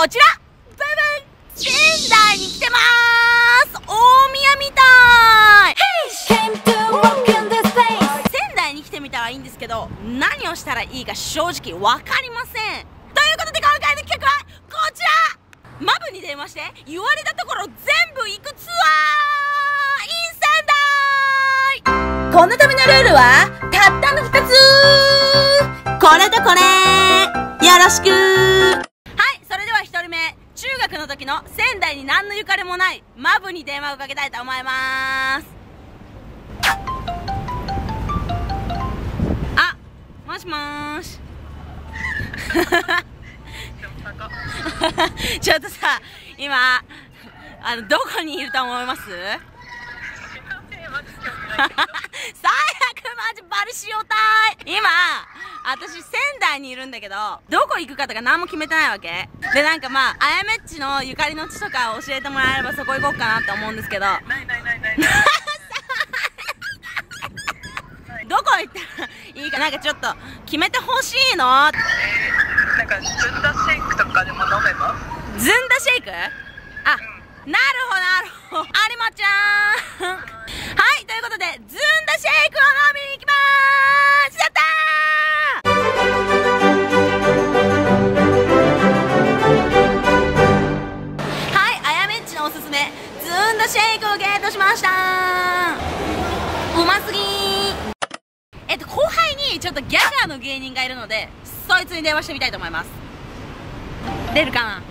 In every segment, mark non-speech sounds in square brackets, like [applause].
こちら。ブブン仙台に来てまーす。大宮みたい。仙台に来てみたらいいんですけど何をしたらいいか正直わかりません。ということで今回の企画はこちら。マブに電話して言われたところ全部行くツアー。in 仙台この旅のルールはたったの2つ。これとこれ。よろしくはいそれでは1人目中学の仙台に何のゆかりもないマブに電話をかけたいと思います。あもしもーし。[laughs] ちょっとさ今あのどこにいると思います？[laughs] 最悪マジバルしようたい。今私仙台にいるんだけどどこ行くかとか何も決めてないわけ。でなんかまああやめっちのゆかりの地とか教えてもらえればそこ行こうかなって思うんですけど。どこ行ったらいいかな。んかちょっと決めてほしいの。なんかずんだシェイクとかでも飲めば？ずんだシェイク？あ、なるほどなるほど。有馬ちゃん。はいということでずんだシェイクを飲みに行きまーす人がいるのでそいつに電話してみたいと思います。出るかな？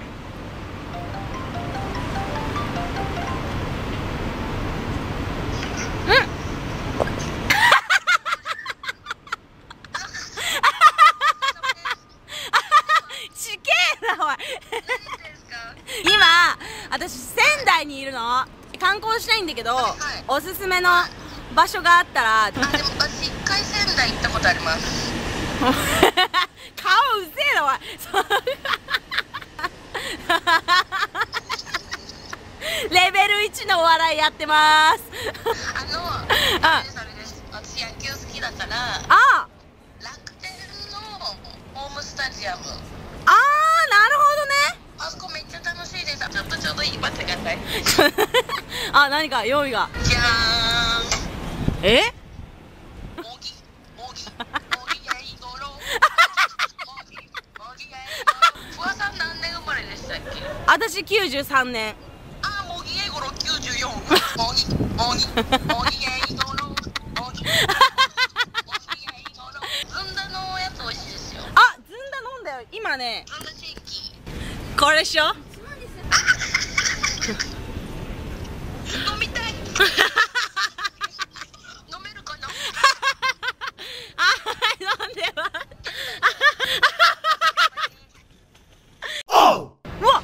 私仙台にいるの？観光したいんだけど、はい。おすすめの場所があったらあでも私一回仙台行ったことあります顔うぜえなお [laughs] レベル1のお笑いやってます。あのああれです私野球好きだからあ。楽天のホームスタジアム。あーなるほどね。あそこめっちゃ楽しいです。ちょっとちょうどいいい。[laughs] あ何か用意が。じゃーん。えもぎもぎもぎやいごろもぎもぎやいごろ不破さん何年生まれでしたっけ私93年。あ、もぎえごろ94もぎもぎももずんだのやつ美味しいですよあずんだ飲んだよ今ね。ずんだシェイキこれでしょ？ー飲みたい飲めるかなあはい飲んでますうわ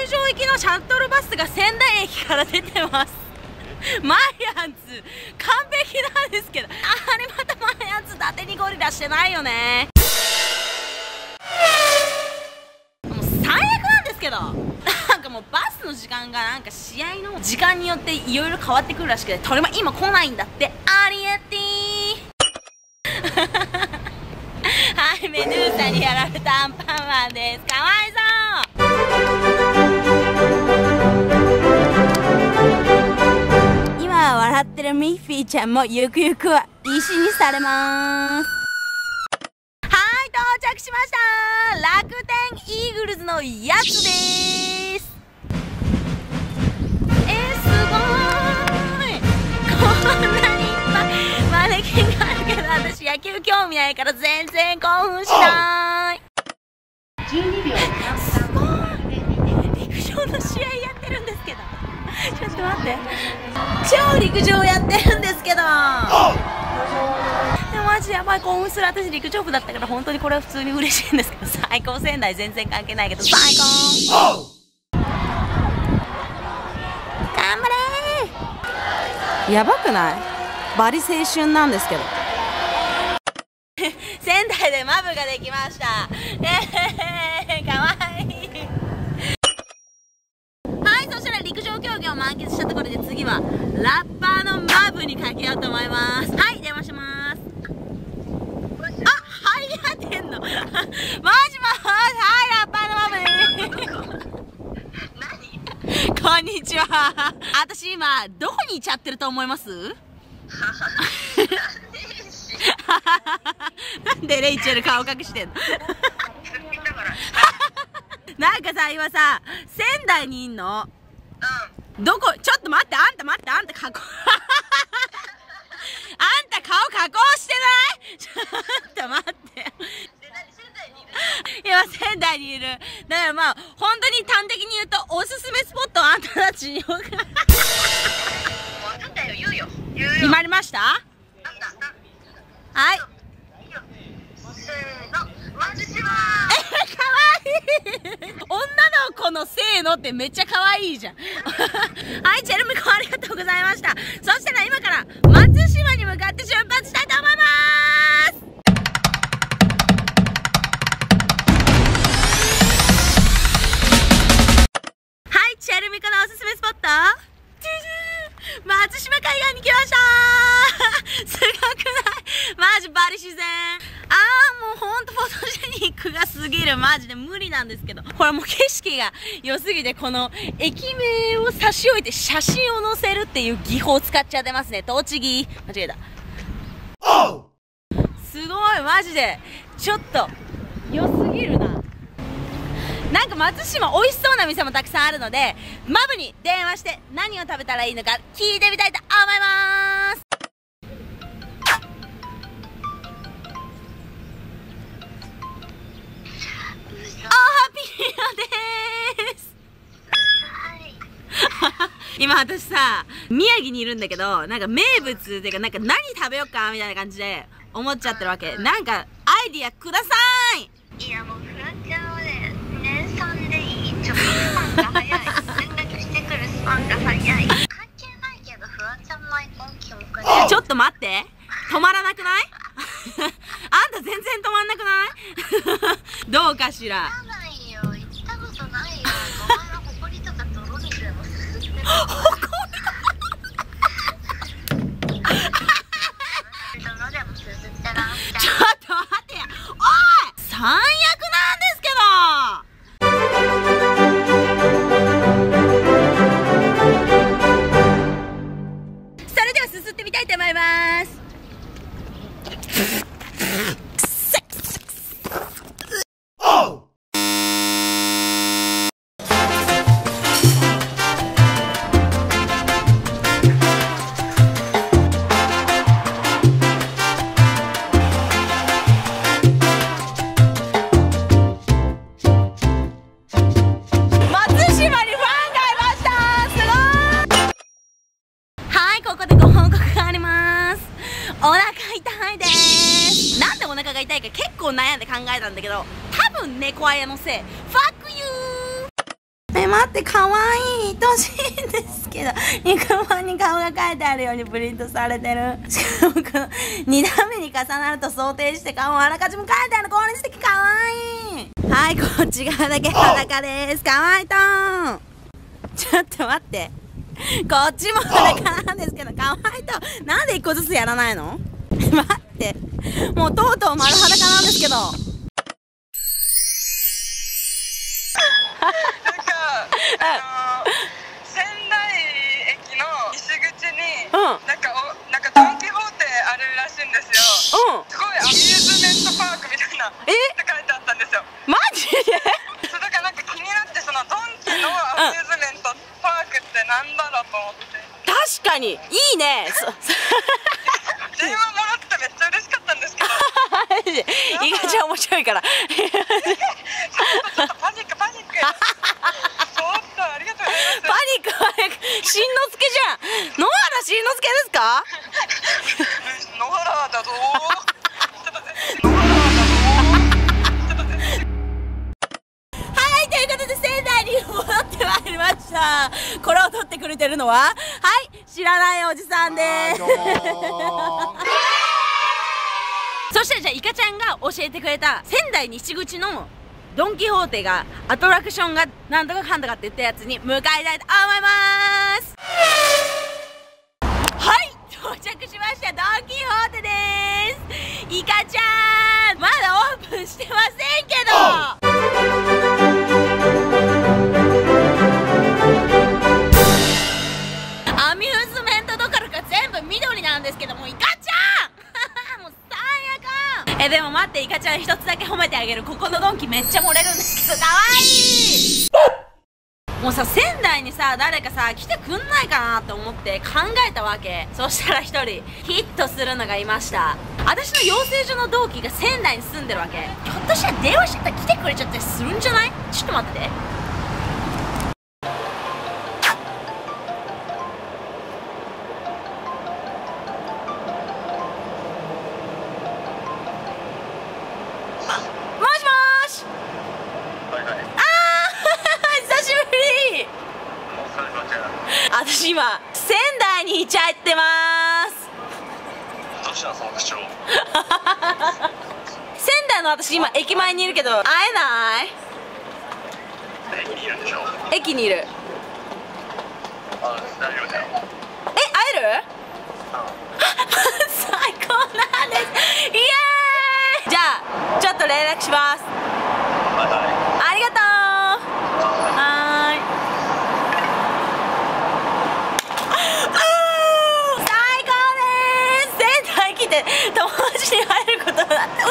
楽天球場行きのシャトルバスが仙台駅から出てます。[laughs] マイアンツ。完璧なんですけど。あれまたマイアンツ伊達にゴリラしてないよね。もう最悪なんですけど。なんかもうバスの時間がなんか試合の時間によっていろいろ変わってくるらしくて鳥も今来ないんだって。ありえてー [laughs] はいメヌーサにやられたアンパンマンです。かわいそう今笑ってるミッフィーちゃんもゆくゆくは石にされます。はい到着しました。楽天イーグルズのやつです。えー、すごーい。こんなにいっぱいマネキンがあるけど私野球興味ないから全然興奮しない。すごい。陸上の試合やってるんですけど。ちょっと待って超陸上やってるんですけど。でもマジやばい興奮する私陸上部だったから本当にこれは普通に嬉しいんですけど。最高仙台全然関係ないけど。最高。頑張れやばくない？バリ青春なんですけど。[laughs] 仙台でマブができました。え満喫したところで次はラッパーのマブにかけようと思います。はい電話します。あ入り当てんの？マジマし。はいラッパーのマブ [laughs] [laughs] こんにちは。私今どこにいちゃってると思います？[laughs] なんでレイチェル顔隠してんの？なんかさ今さ仙台にいんの？どこ？ちょっと待ってあんた待ってあんた加工 [laughs] あんた顔加工してない？ちょっと待って。今仙台にいる。だからまあ本当に端的に言うとおすすめスポットはあんたたちに分かったよ言うよ。言うよ。決まりました？はい。せーの女の子のせーのってめっちゃ可愛いじゃん。[laughs] はいチェルミコありがとうございました。そしたら今から松島なんですけどほらもう景色が良すぎてこの駅名を差し置いて写真を載せるっていう技法を使っちゃってますね。栃木間違えた。すごいマジで。ちょっと良すぎるな。なんか松島美味しそうな店もたくさんあるのでマブに電話して何を食べたらいいのか聞いてみたいと思います。今私さ宮城にいるんだけどなんか名物っていうかなんか何食べようかみたいな感じで思っちゃってるわけ。なんかアイディアください！いやもうフラちゃんはね年産でいいちょっとスパンが早い連絡してくるスパンが早い関係ないけどフワちゃんのアイコンキモくねちょっと待って。止まらなくない？[laughs] あんた全然止まんなくない？[laughs] どうかしら？お腹痛いです。なんでお腹が痛いか結構悩んで考えたんだけど多分猫あやのせい。Fuck you! え待って可愛い。い愛しいんですけど [laughs] 肉まんに顔が書いてあるようにプリントされてる。[laughs] しかもこの2段目に重なると想定して顔をあらかじめ書いてある。効率的可愛い。はいこっち側だけ裸です。かわいとん。ちょっと待って。[laughs] こっちも裸なんですけど可愛いと。なんで一個ずつやらないの？[laughs] 待って。もうとうとう丸裸なんですけど。なんか、あの仙台駅の西口に、うん。なんかおなんかドン・キホーテあるらしいんですよ。うん。すごいアミューズメントパークみたいな。えって書いてあったんですよ。マジでそうだからなんか気になってそのドンキのアミューズメントパークってなんだろうと思って。確かにいいねそ電話もらってめっちゃ嬉しかったんですけど、マジで意外ちゃん面白いからちょっとパニックパニック。ちょっとありがとうございます。パニックはしんのすけじゃん野原しんのすけですか？野原だぞー。ちょっとね野原だぞ。はい、ということで仙台に戻ってまいりました。これを撮ってくれてるのは、はい、知らないおじさんです。そしてじゃあ、イカちゃんが教えてくれた仙台西口のドン・キホーテがアトラクションがなんとかかんとかって言ったやつに向かいたいと思います。はい到着しました。ドン・キホーテです。イカちゃんまだオープンしてませんけど。あげる。ここのドンキめっちゃ漏れるんですけど。かわいい。もうさ仙台にさ誰かさ来てくんないかなと思って考えたわけ。そしたら一人ヒットするのがいました。私の養成所の同期が仙台に住んでるわけ。ひょっとしたら電話しちゃったら来てくれちゃったりするんじゃない？ちょっと待って。てもしもーし。はいはい。あー久しぶり。私今仙台にいちゃってます。どうしその口調仙台の私今駅前にいるけど会えない？駅にいるんでしょ駅にいる。あ大丈夫だよ。え会える？[laughs] 最高なんですイエーイじゃあちょっと連絡します。ありがとう。はーい。最高です。仙台来て友達に会えることになって。